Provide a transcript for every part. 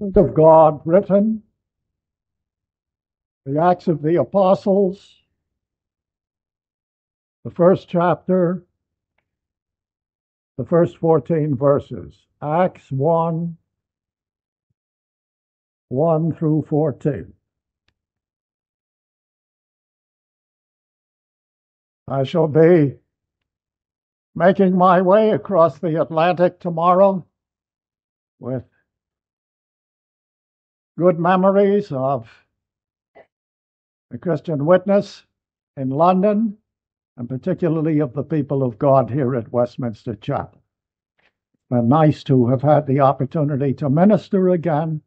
of God written, the Acts of the Apostles, the first chapter, the first 14 verses. Acts 1, 1 through 14. I shall be making my way across the Atlantic tomorrow with good memories of the Christian witness in London, and particularly of the people of God here at Westminster Chapel. Nice to have had the opportunity to minister again,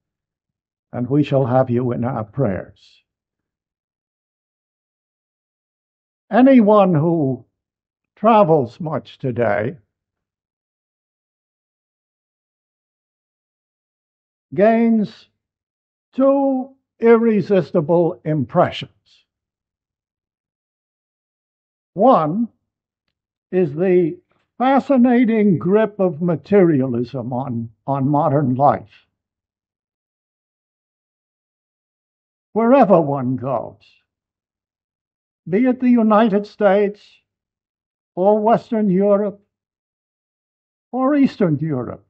and we shall have you in our prayers. Anyone who travels much today gains two irresistible impressions. One is the fascinating grip of materialism on, on modern life. Wherever one goes, be it the United States or Western Europe or Eastern Europe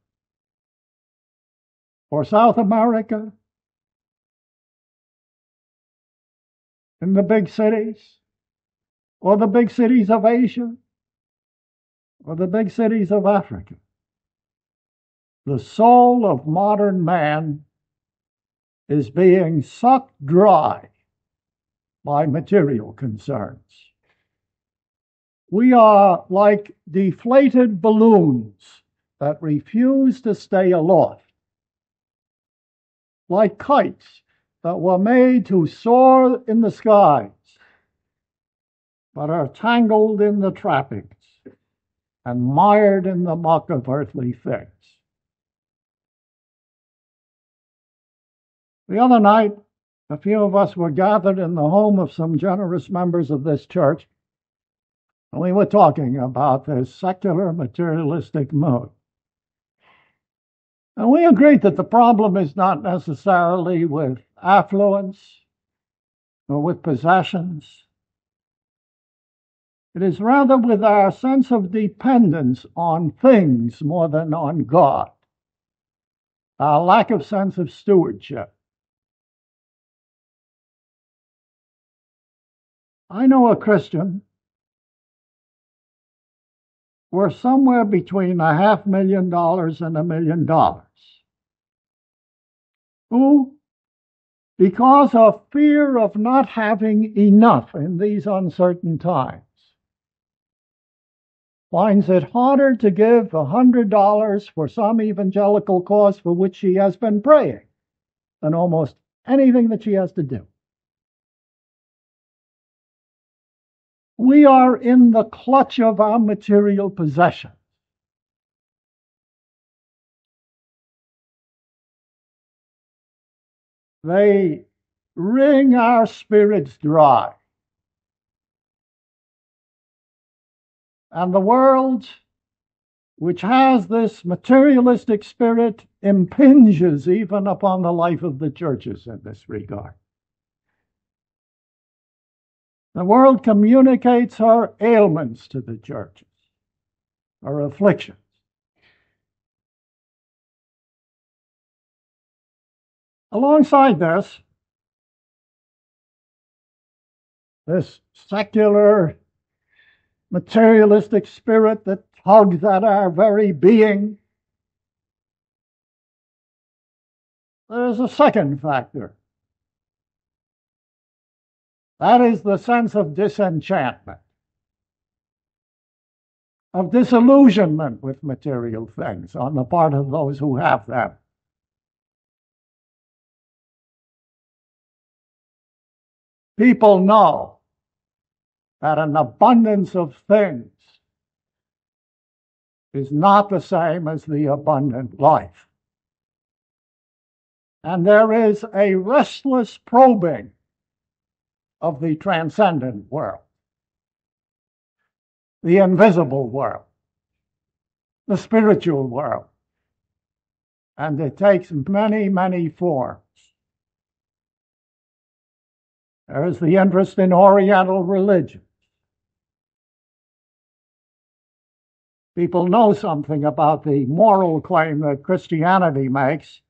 or South America in the big cities, or the big cities of Asia, or the big cities of Africa. The soul of modern man is being sucked dry by material concerns. We are like deflated balloons that refuse to stay aloft, like kites that were made to soar in the skies, but are tangled in the trappings and mired in the muck of earthly things. The other night, a few of us were gathered in the home of some generous members of this church, and we were talking about this secular materialistic mood. And we agree that the problem is not necessarily with affluence or with possessions. It is rather with our sense of dependence on things more than on God, our lack of sense of stewardship. I know a Christian worth somewhere between a half million dollars and a million dollars. Who? Because of fear of not having enough in these uncertain times, finds it harder to give a hundred dollars for some evangelical cause for which she has been praying than almost anything that she has to do. We are in the clutch of our material possessions. They wring our spirits dry. And the world, which has this materialistic spirit, impinges even upon the life of the churches in this regard. The world communicates her ailments to the churches, her afflictions. Alongside this, this secular, materialistic spirit that tugs at our very being, there's a second factor. That is the sense of disenchantment, of disillusionment with material things on the part of those who have them. People know that an abundance of things is not the same as the abundant life. And there is a restless probing of the transcendent world, the invisible world, the spiritual world. and it takes many, many forms. There is the interest in Oriental religion. People know something about the moral claim that Christianity makes.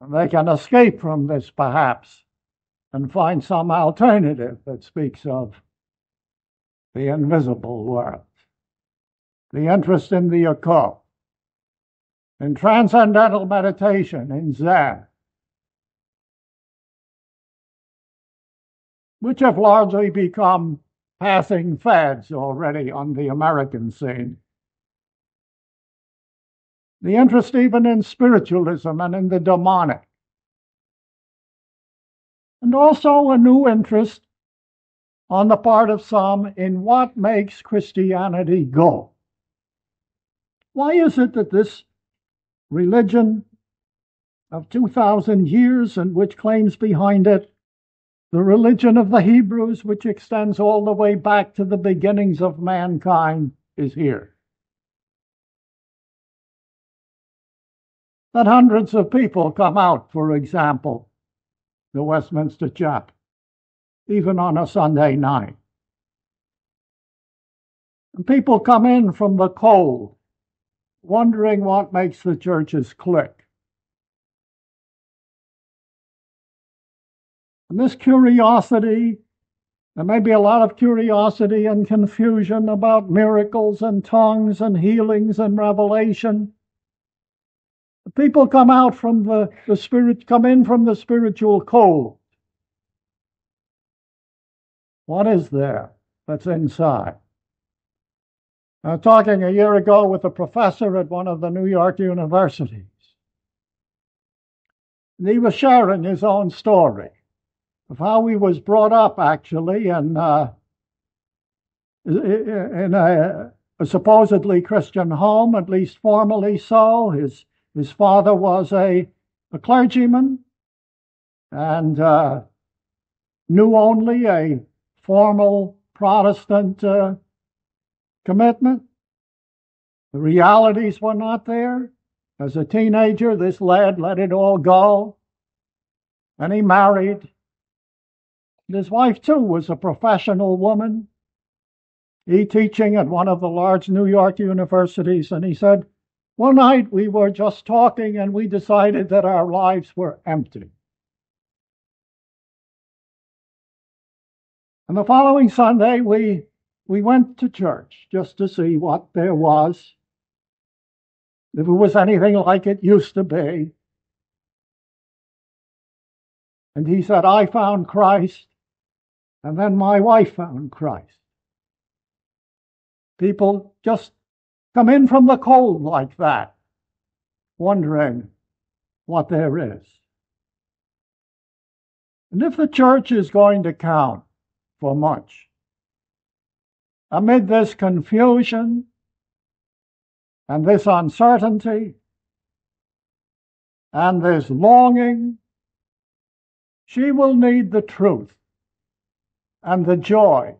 They can escape from this, perhaps, and find some alternative that speaks of the invisible world. The interest in the occult, in transcendental meditation, in Zen, which have largely become passing fads already on the American scene. The interest even in spiritualism and in the demonic. And also a new interest on the part of some in what makes Christianity go. Why is it that this religion of 2,000 years and which claims behind it the religion of the Hebrews, which extends all the way back to the beginnings of mankind, is here. That hundreds of people come out, for example, the Westminster Chapel, even on a Sunday night. And people come in from the cold, wondering what makes the churches click. And this curiosity, there may be a lot of curiosity and confusion about miracles and tongues and healings and revelation. People come out from the, the spirit, come in from the spiritual cold. What is there that's inside? I was talking a year ago with a professor at one of the New York universities. And he was sharing his own story of how he was brought up, actually, and uh, in a, a, supposedly Christian home, at least formally so. His his father was a, a clergyman and uh, knew only a formal Protestant uh, commitment. The realities were not there. As a teenager, this lad let it all go, and he married his wife, too, was a professional woman. He teaching at one of the large New York universities, and he said, One night we were just talking and we decided that our lives were empty. And the following Sunday, we, we went to church just to see what there was, if it was anything like it used to be. And he said, I found Christ and then my wife found Christ. People just come in from the cold like that, wondering what there is. And if the church is going to count for much, amid this confusion and this uncertainty and this longing, she will need the truth and the joy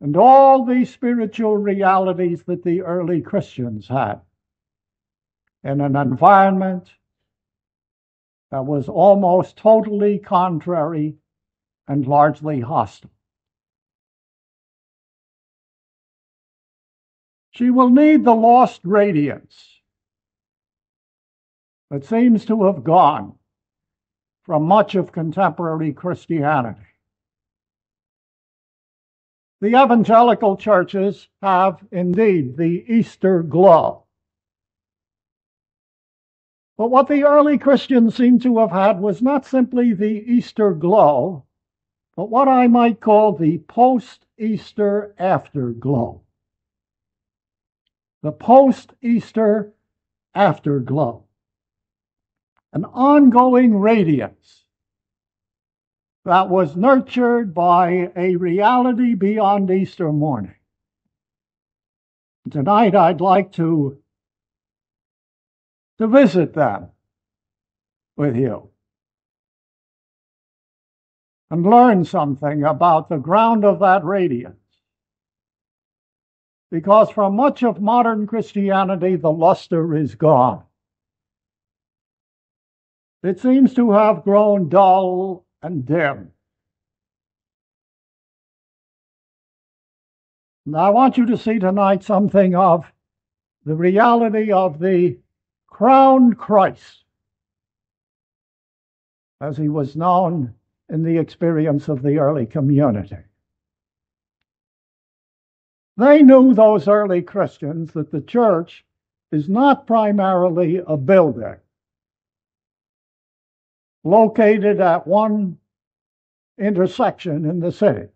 and all these spiritual realities that the early Christians had in an environment that was almost totally contrary and largely hostile. She will need the lost radiance that seems to have gone from much of contemporary Christianity. The evangelical churches have indeed the Easter glow. But what the early Christians seem to have had was not simply the Easter glow, but what I might call the post Easter afterglow. The post Easter afterglow. An ongoing radiance that was nurtured by a reality beyond Easter morning. Tonight, I'd like to, to visit them with you and learn something about the ground of that radiance because from much of modern Christianity, the luster is gone. It seems to have grown dull and dim. And I want you to see tonight something of the reality of the crowned Christ as he was known in the experience of the early community. They knew, those early Christians, that the church is not primarily a building located at one intersection in the city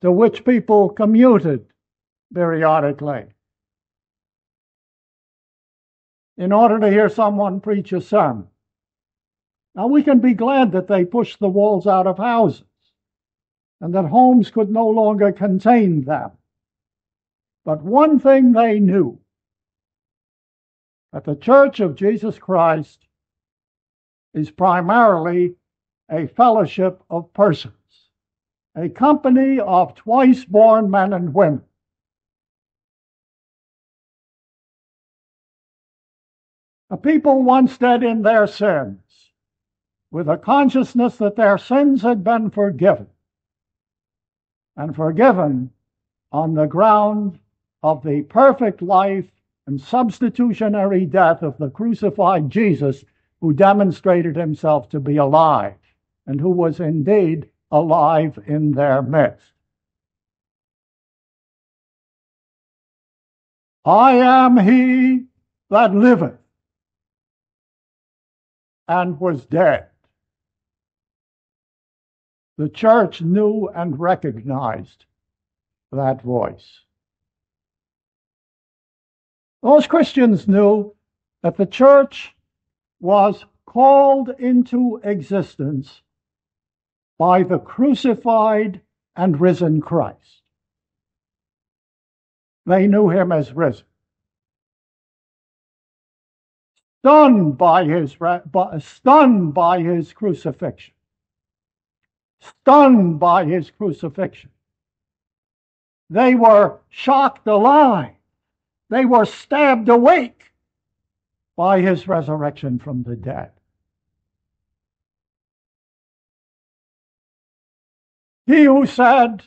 to which people commuted periodically in order to hear someone preach a sermon. Now, we can be glad that they pushed the walls out of houses and that homes could no longer contain them. But one thing they knew that the Church of Jesus Christ is primarily a fellowship of persons, a company of twice born men and women. A people once dead in their sins, with a consciousness that their sins had been forgiven, and forgiven on the ground of the perfect life and substitutionary death of the crucified Jesus who demonstrated himself to be alive and who was indeed alive in their midst. I am he that liveth and was dead. The church knew and recognized that voice. Those Christians knew that the church was called into existence by the crucified and risen Christ. They knew him as risen. Stunned by his, stunned by his crucifixion. Stunned by his crucifixion. They were shocked alive. They were stabbed awake by his resurrection from the dead. He who said,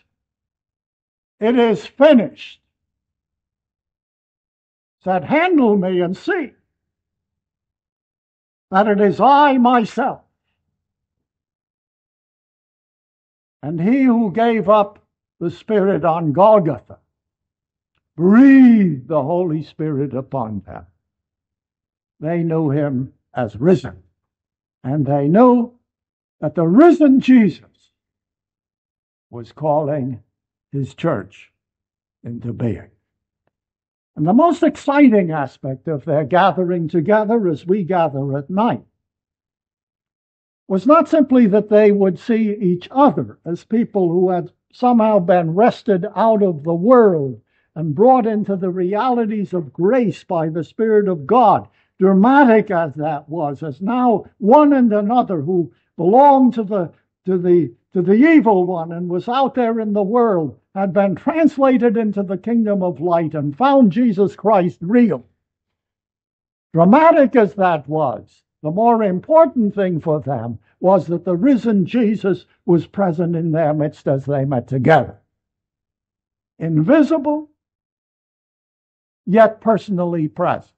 It is finished, said, Handle me and see that it is I myself. And he who gave up the Spirit on Golgotha breathed the Holy Spirit upon them. They knew him as risen. And they knew that the risen Jesus was calling his church into being. And the most exciting aspect of their gathering together as we gather at night was not simply that they would see each other as people who had somehow been wrested out of the world and brought into the realities of grace by the Spirit of God dramatic as that was, as now one and another who belonged to the to the to the evil one and was out there in the world had been translated into the kingdom of light and found Jesus Christ real. Dramatic as that was, the more important thing for them was that the risen Jesus was present in their midst as they met together. Invisible, yet personally present.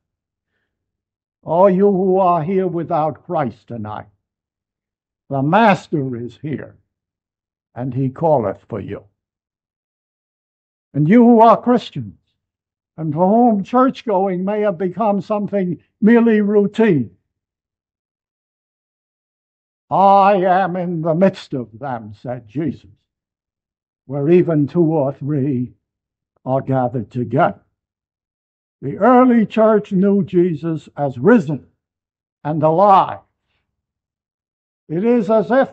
All you who are here without Christ tonight, the Master is here, and he calleth for you. And you who are Christians, and for whom church going may have become something merely routine, I am in the midst of them, said Jesus, where even two or three are gathered together. The early church knew Jesus as risen and alive. It is as if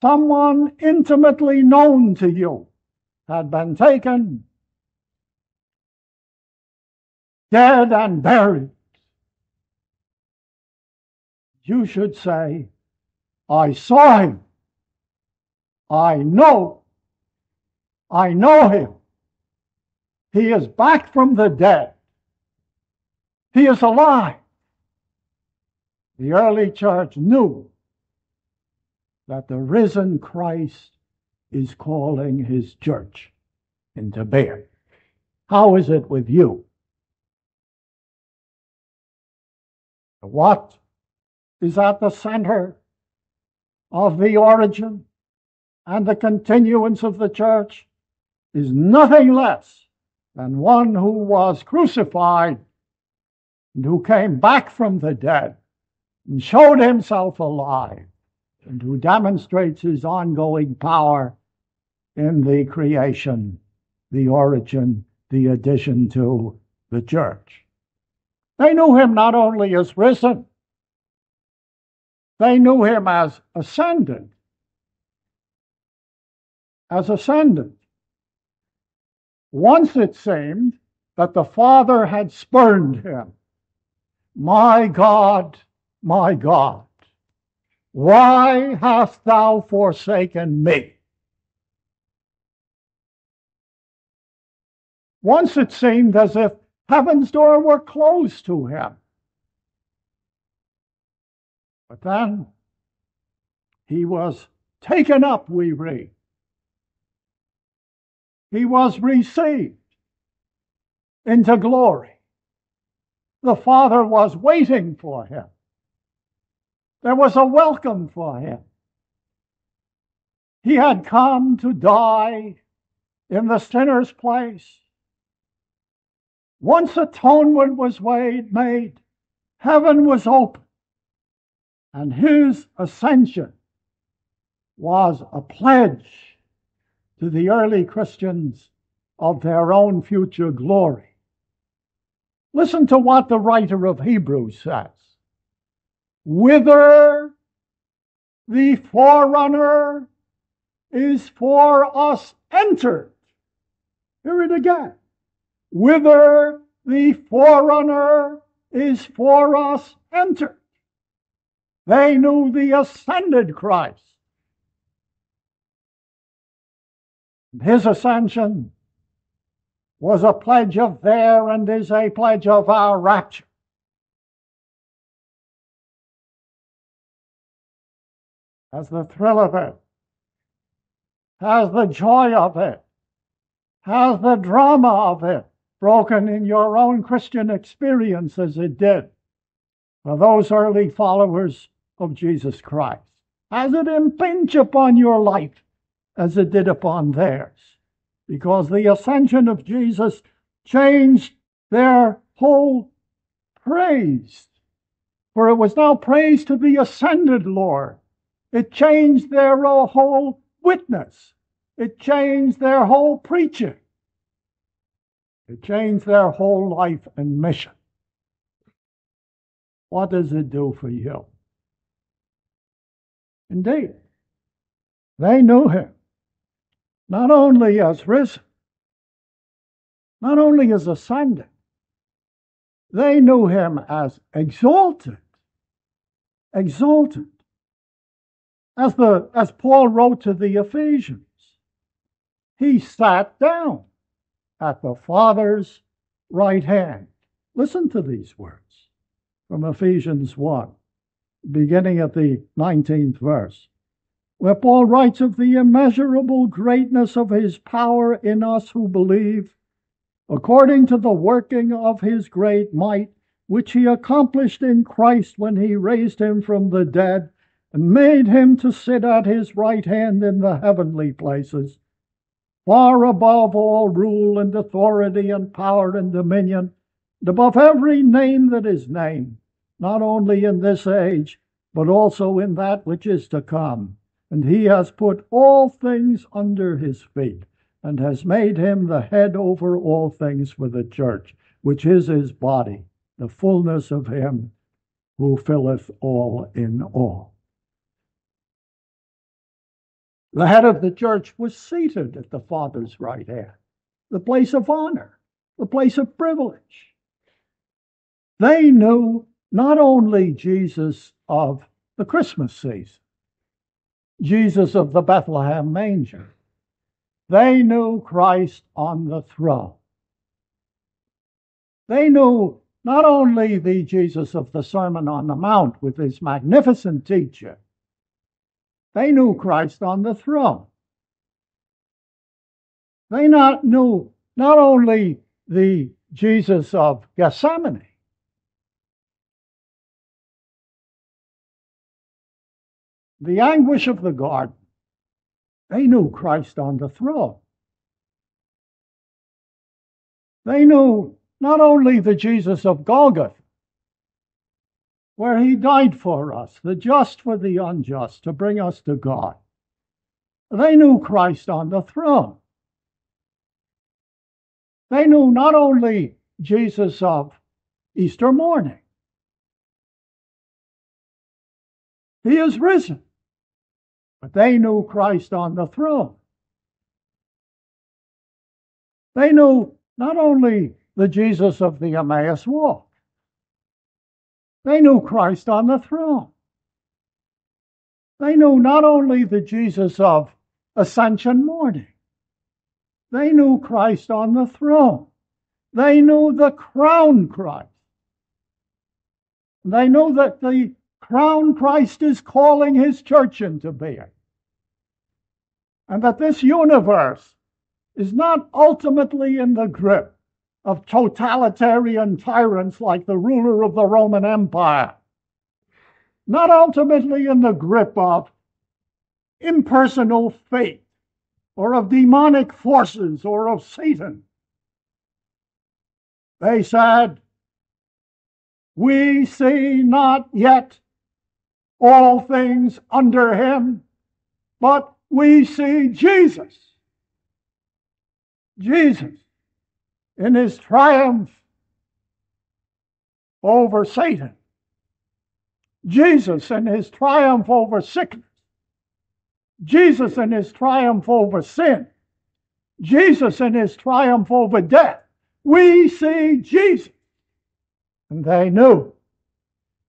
someone intimately known to you had been taken, dead, and buried. You should say, I saw him. I know. I know him. He is back from the dead. He is alive. The early church knew that the risen Christ is calling his church into being. How is it with you? What is at the center of the origin and the continuance of the church is nothing less than one who was crucified and who came back from the dead and showed himself alive and who demonstrates his ongoing power in the creation, the origin, the addition to the church. They knew him not only as risen, they knew him as ascendant. As ascendant. Once it seemed that the Father had spurned him. My God, my God, why hast thou forsaken me? Once it seemed as if heaven's door were closed to him. But then he was taken up, we read. He was received into glory. The Father was waiting for him. There was a welcome for him. He had come to die in the sinner's place. Once atonement was made, heaven was open, and his ascension was a pledge to the early Christians of their own future glory. Listen to what the writer of Hebrews says whither the forerunner is for us entered. Hear it again. Whither the forerunner is for us entered. They knew the ascended Christ. His ascension was a pledge of their and is a pledge of our rapture. has the thrill of it, has the joy of it, has the drama of it broken in your own Christian experience as it did for those early followers of Jesus Christ? Has it impinged upon your life as it did upon theirs? Because the ascension of Jesus changed their whole praise. For it was now praise to the ascended Lord it changed their whole witness. It changed their whole preaching. It changed their whole life and mission. What does it do for you? Indeed, they knew him not only as risen, not only as ascended, they knew him as exalted. Exalted. As, the, as Paul wrote to the Ephesians, he sat down at the Father's right hand. Listen to these words from Ephesians 1, beginning at the 19th verse, where Paul writes of the immeasurable greatness of his power in us who believe, according to the working of his great might, which he accomplished in Christ when he raised him from the dead and made him to sit at his right hand in the heavenly places, far above all rule and authority and power and dominion, and above every name that is named, not only in this age, but also in that which is to come. And he has put all things under his feet, and has made him the head over all things for the church, which is his body, the fullness of him who filleth all in all. The head of the church was seated at the Father's right hand, the place of honor, the place of privilege. They knew not only Jesus of the Christmas season, Jesus of the Bethlehem manger, they knew Christ on the throne. They knew not only the Jesus of the Sermon on the Mount with his magnificent teacher, they knew Christ on the throne. They not knew not only the Jesus of Gethsemane, the anguish of the garden. They knew Christ on the throne. They knew not only the Jesus of Golgotha, where he died for us, the just for the unjust, to bring us to God. They knew Christ on the throne. They knew not only Jesus of Easter morning, he is risen, but they knew Christ on the throne. They knew not only the Jesus of the Emmaus walk, they knew Christ on the throne. They knew not only the Jesus of Ascension morning, they knew Christ on the throne. They knew the crown Christ. They knew that the crown Christ is calling his church into being. And that this universe is not ultimately in the grip of totalitarian tyrants like the ruler of the Roman Empire, not ultimately in the grip of impersonal fate or of demonic forces or of Satan. They said, We see not yet all things under him, but we see Jesus. Jesus in his triumph over Satan. Jesus in his triumph over sickness. Jesus in his triumph over sin. Jesus in his triumph over death. We see Jesus. And they knew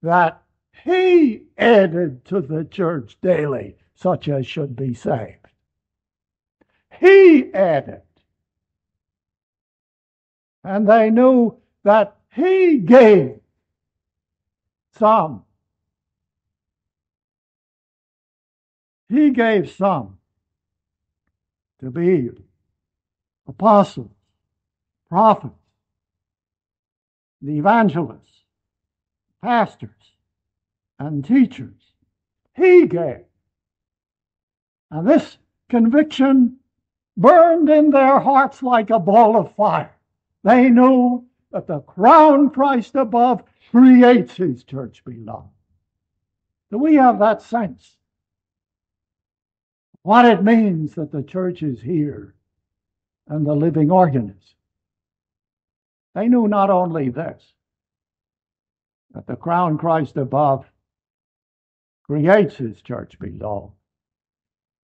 that he added to the church daily such as should be saved. He added and they knew that he gave some. He gave some to be apostles, prophets, the evangelists, pastors, and teachers. He gave. And this conviction burned in their hearts like a ball of fire. They knew that the crown Christ above creates his church below. Do we have that sense? What it means that the church is here and the living organism. They knew not only this, that the crown Christ above creates his church below.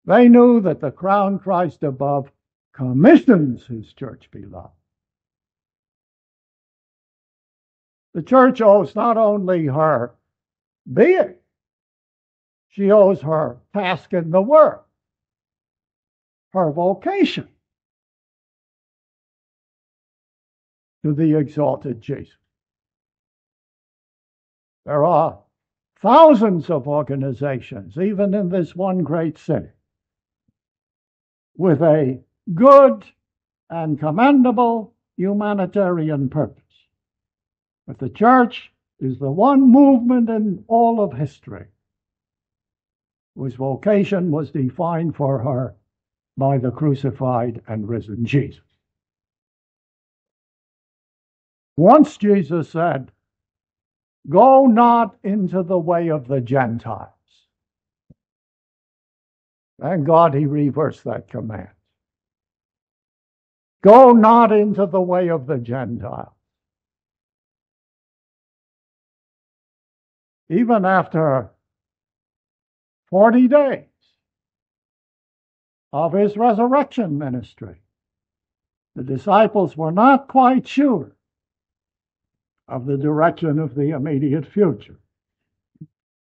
They knew that the crown Christ above commissions his church below. The church owes not only her being, she owes her task in the work, her vocation to the exalted Jesus. There are thousands of organizations, even in this one great city, with a good and commendable humanitarian purpose. But the church is the one movement in all of history whose vocation was defined for her by the crucified and risen Jesus. Once Jesus said, Go not into the way of the Gentiles. Thank God he reversed that command. Go not into the way of the Gentiles. even after 40 days of his resurrection ministry, the disciples were not quite sure of the direction of the immediate future.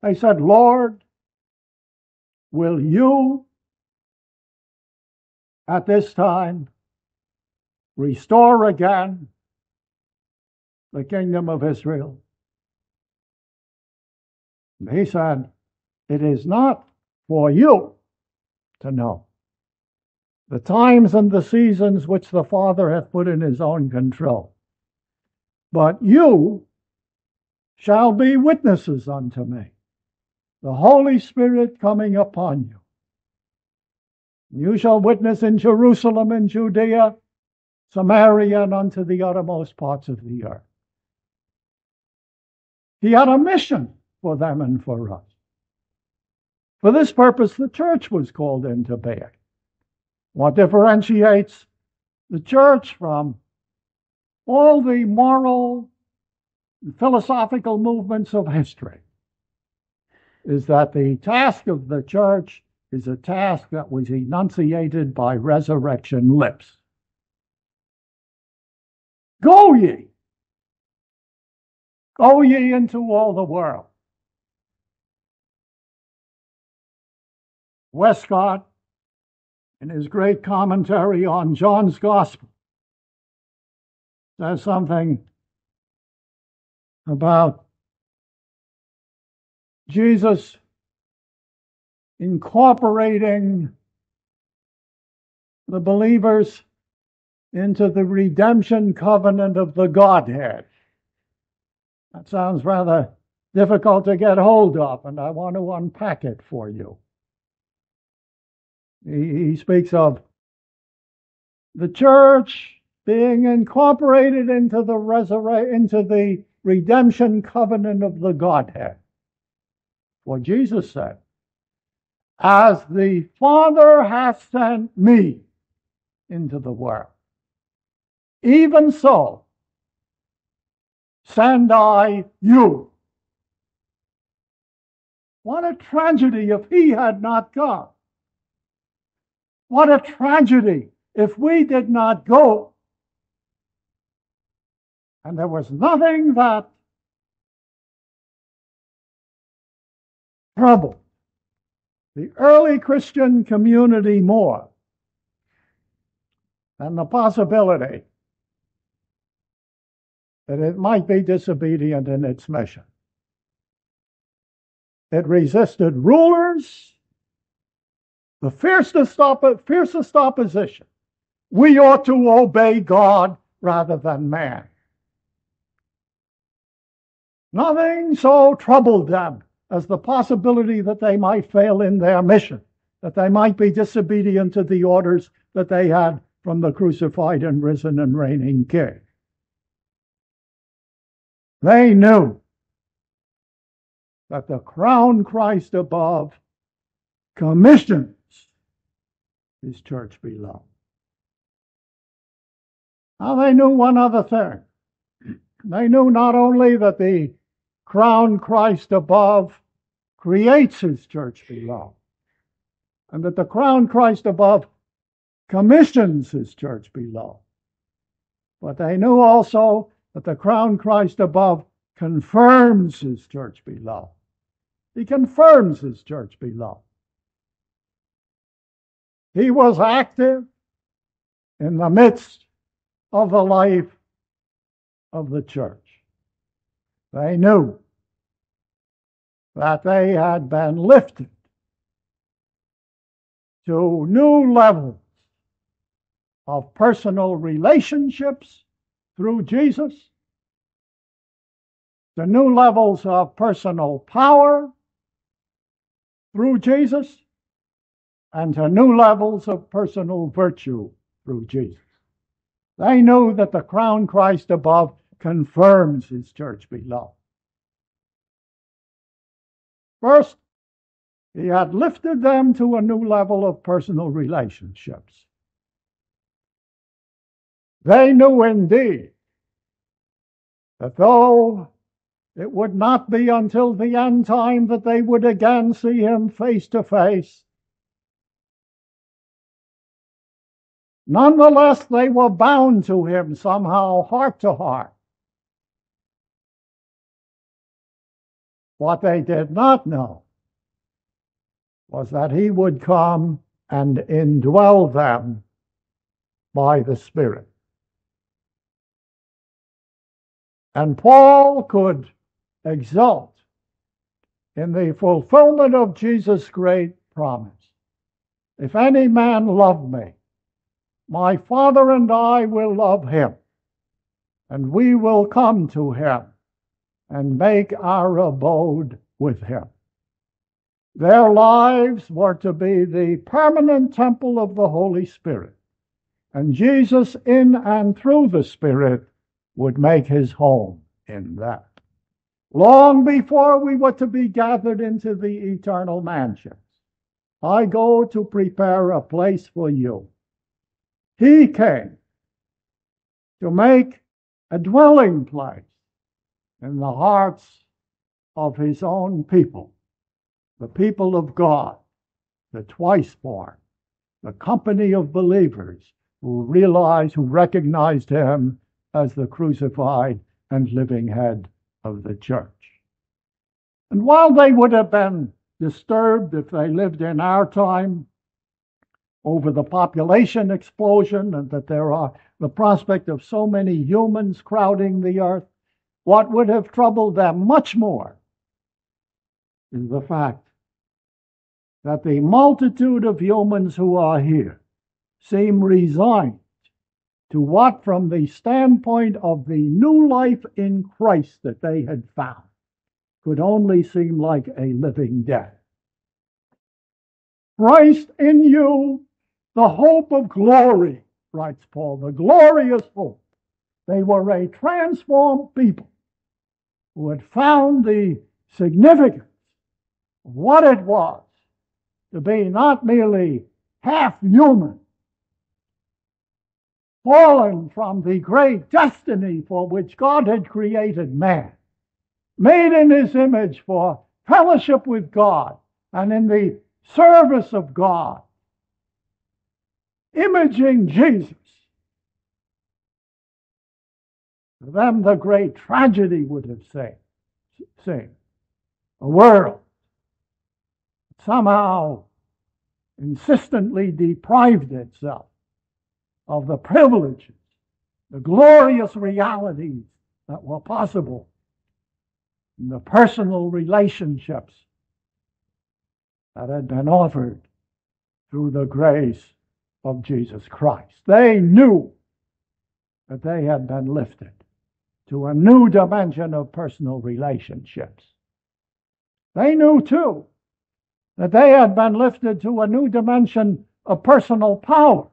They said, Lord, will you at this time restore again the kingdom of Israel. And he said, It is not for you to know the times and the seasons which the Father hath put in his own control. But you shall be witnesses unto me, the Holy Spirit coming upon you. You shall witness in Jerusalem and Judea, Samaria, and unto the uttermost parts of the earth. He had a mission for them and for us. For this purpose, the church was called into being. What differentiates the church from all the moral and philosophical movements of history is that the task of the church is a task that was enunciated by resurrection lips. Go ye! Go ye into all the world. Westcott in his great commentary on John's Gospel says something about Jesus incorporating the believers into the redemption covenant of the Godhead. That sounds rather difficult to get hold of, and I want to unpack it for you. He, he speaks of the church being incorporated into the resurrection, into the redemption covenant of the Godhead. What Jesus said, as the Father hath sent me into the world, even so send I you. What a tragedy if he had not come. What a tragedy if we did not go. And there was nothing that troubled the early Christian community more than the possibility that it might be disobedient in its mission. It resisted rulers the fiercest, fiercest opposition. We ought to obey God rather than man. Nothing so troubled them as the possibility that they might fail in their mission, that they might be disobedient to the orders that they had from the crucified and risen and reigning King. They knew that the crown Christ above commissioned his church below. Now they knew one other thing. They knew not only that the crown Christ above creates his church below, and that the crown Christ above commissions his church below, but they knew also that the crown Christ above confirms his church below. He confirms his church below. He was active in the midst of the life of the church. They knew that they had been lifted to new levels of personal relationships through Jesus, to new levels of personal power through Jesus, and to new levels of personal virtue through Jesus. They knew that the crown Christ above confirms his church below. First, he had lifted them to a new level of personal relationships. They knew indeed that though it would not be until the end time that they would again see him face to face, Nonetheless, they were bound to him somehow, heart to heart. What they did not know was that he would come and indwell them by the Spirit. And Paul could exult in the fulfillment of Jesus' great promise. If any man love me, my Father and I will love him, and we will come to him and make our abode with him. Their lives were to be the permanent temple of the Holy Spirit, and Jesus, in and through the Spirit, would make his home in that. Long before we were to be gathered into the eternal mansions, I go to prepare a place for you. He came to make a dwelling place in the hearts of his own people, the people of God, the twice born, the company of believers who realized, who recognized him as the crucified and living head of the church. And while they would have been disturbed if they lived in our time over the population explosion and that there are the prospect of so many humans crowding the earth, what would have troubled them much more is the fact that the multitude of humans who are here seem resigned to what, from the standpoint of the new life in Christ that they had found, could only seem like a living death. Christ in you, the hope of glory, writes Paul, the glorious hope. They were a transformed people who had found the significance of what it was to be not merely half human, fallen from the great destiny for which God had created man, made in his image for fellowship with God and in the service of God, imaging Jesus. Them, the great tragedy would have seemed a world somehow insistently deprived itself of the privileges, the glorious realities that were possible in the personal relationships that had been offered through the grace of Jesus Christ. They knew that they had been lifted to a new dimension of personal relationships. They knew too that they had been lifted to a new dimension of personal power.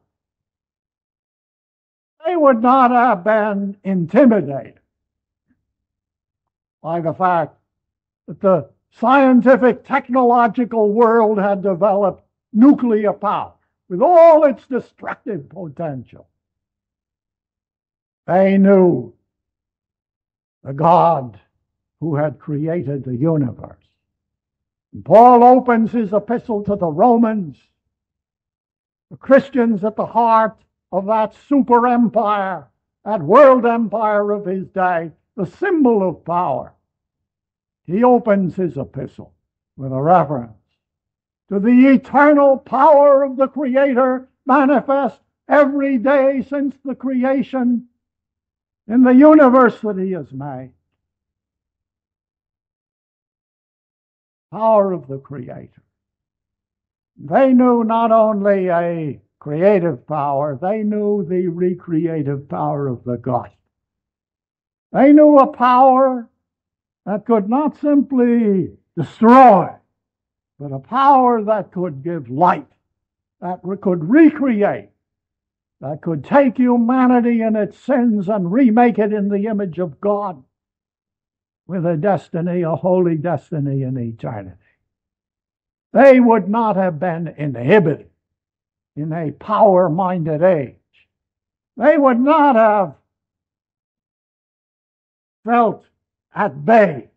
They would not have been intimidated by the fact that the scientific technological world had developed nuclear power with all its destructive potential. They knew the God who had created the universe. And Paul opens his epistle to the Romans, the Christians at the heart of that super empire, that world empire of his day, the symbol of power. He opens his epistle with a reference to the eternal power of the Creator manifest every day since the creation in the universe that He has made. Power of the Creator. They knew not only a creative power, they knew the recreative power of the gospel. They knew a power that could not simply destroy, but a power that could give life, that could recreate, that could take humanity and its sins and remake it in the image of God with a destiny, a holy destiny in eternity. They would not have been inhibited in a power minded age. They would not have felt at bay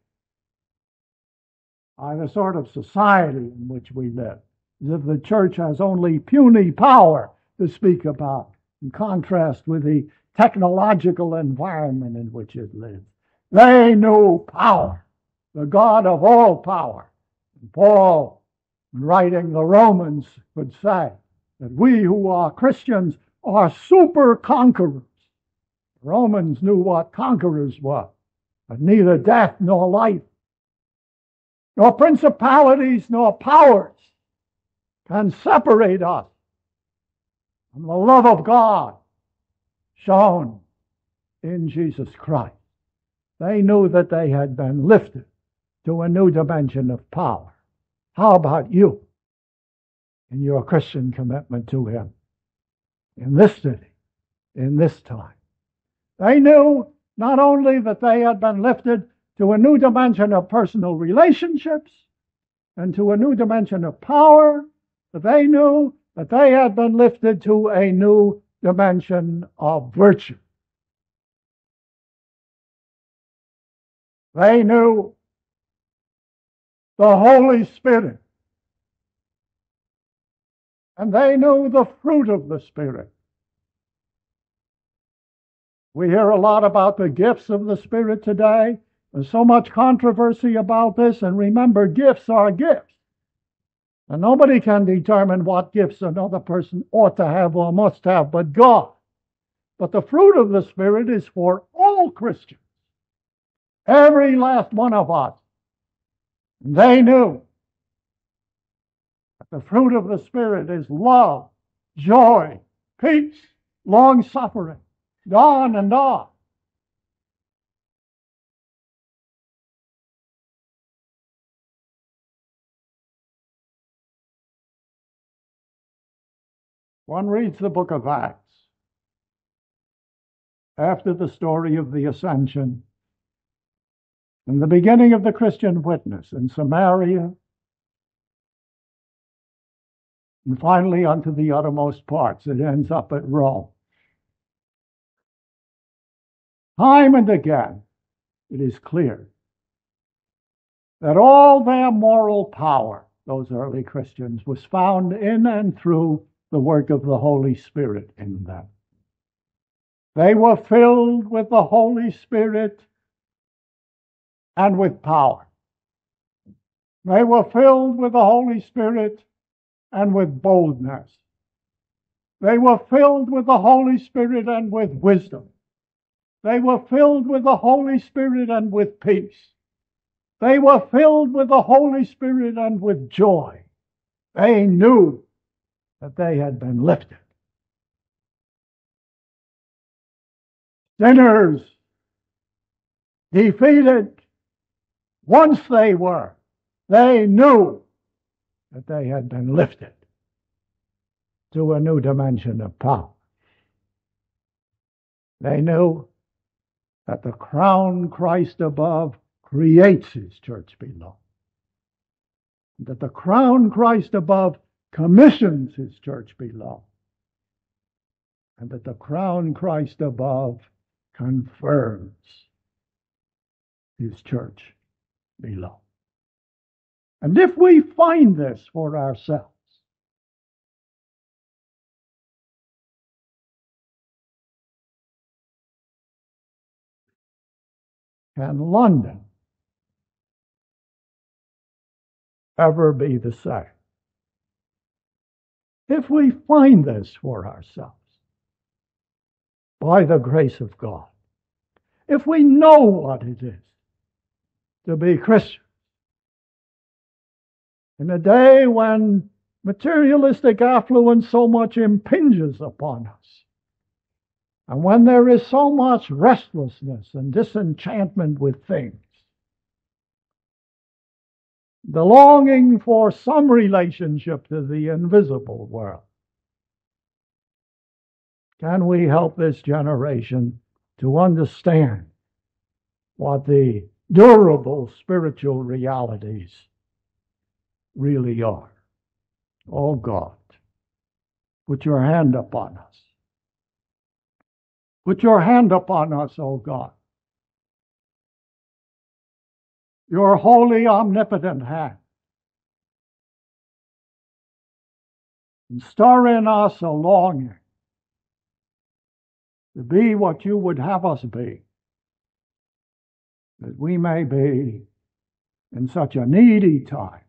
by the sort of society in which we live, as if the church has only puny power to speak about, in contrast with the technological environment in which it lived. They knew power, the God of all power. And Paul, in writing the Romans, would say that we who are Christians are super conquerors. The Romans knew what conquerors were. But neither death nor life, nor principalities nor powers can separate us from the love of God shown in Jesus Christ. They knew that they had been lifted to a new dimension of power. How about you in your Christian commitment to Him in this city, in this time? They knew not only that they had been lifted to a new dimension of personal relationships and to a new dimension of power, but they knew that they had been lifted to a new dimension of virtue. They knew the Holy Spirit. And they knew the fruit of the Spirit. We hear a lot about the gifts of the Spirit today. There's so much controversy about this, and remember, gifts are gifts. And nobody can determine what gifts another person ought to have or must have but God. But the fruit of the Spirit is for all Christians. Every last one of us. They knew that the fruit of the Spirit is love, joy, peace, long suffering, on and on. One reads the book of Acts after the story of the ascension in the beginning of the Christian witness in Samaria, and finally unto the uttermost parts. It ends up at Rome. Time and again, it is clear that all their moral power, those early Christians, was found in and through the work of the Holy Spirit in them. They were filled with the Holy Spirit and with power. They were filled with the Holy Spirit and with boldness. They were filled with the Holy Spirit and with wisdom. They were filled with the Holy Spirit and with peace. They were filled with the Holy Spirit and with joy. They knew that they had been lifted. Sinners defeated once they were, they knew that they had been lifted to a new dimension of power. They knew that the crown Christ above creates his church below. That the crown Christ above commissions his church below. And that the crown Christ above confirms his church below. And if we find this for ourselves, can London ever be the same? If we find this for ourselves, by the grace of God, if we know what it is to be Christians. In a day when materialistic affluence so much impinges upon us, and when there is so much restlessness and disenchantment with things, the longing for some relationship to the invisible world. Can we help this generation to understand what the durable spiritual realities really are. Oh God, put your hand upon us. Put your hand upon us, oh God. Your holy, omnipotent hand. And stir in us a longing to be what you would have us be that we may be in such a needy time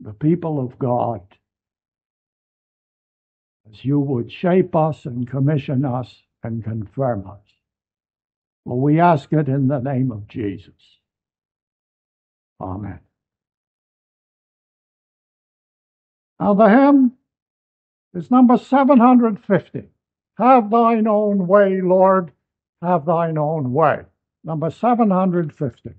the people of God as you would shape us and commission us and confirm us For we ask it in the name of Jesus. Amen. Now the hymn is number 750. Have thine own way, Lord, have thine own way. Number 750.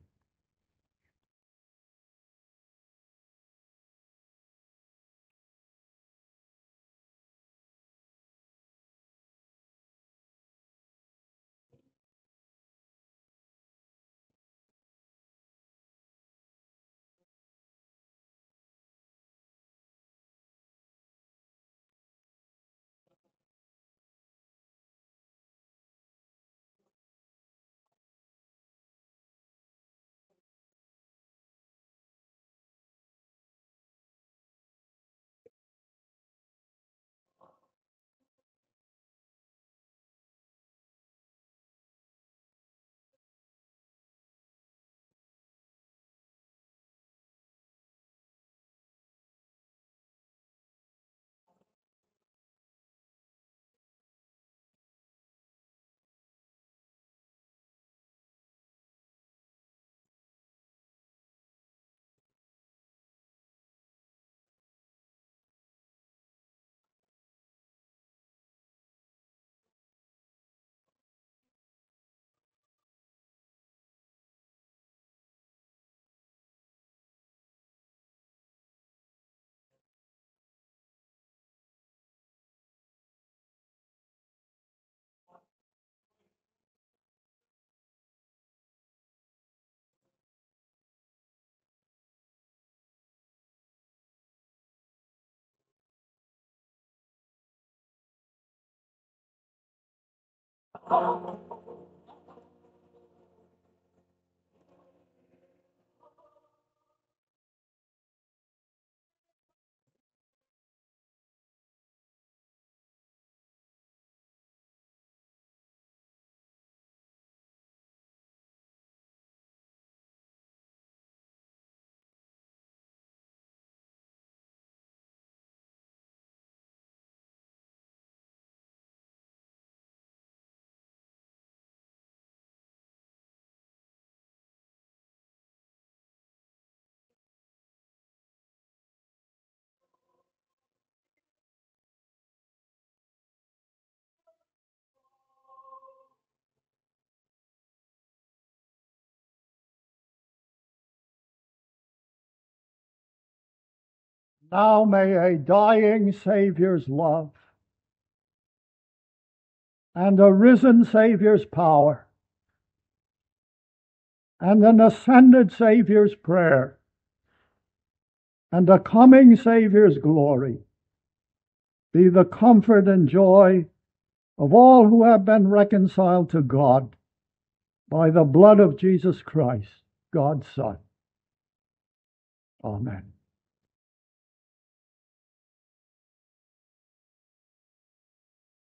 Música Now may a dying Savior's love and a risen Savior's power and an ascended Savior's prayer and a coming Savior's glory be the comfort and joy of all who have been reconciled to God by the blood of Jesus Christ, God's Son. Amen.